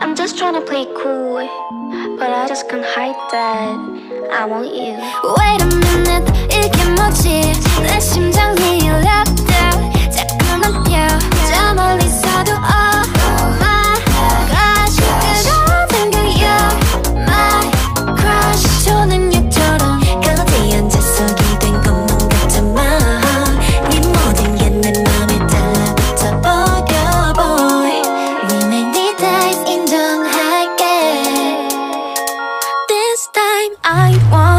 I'm just trying to play cool, but I just can't hide that I want you. Wait a minute, time I want.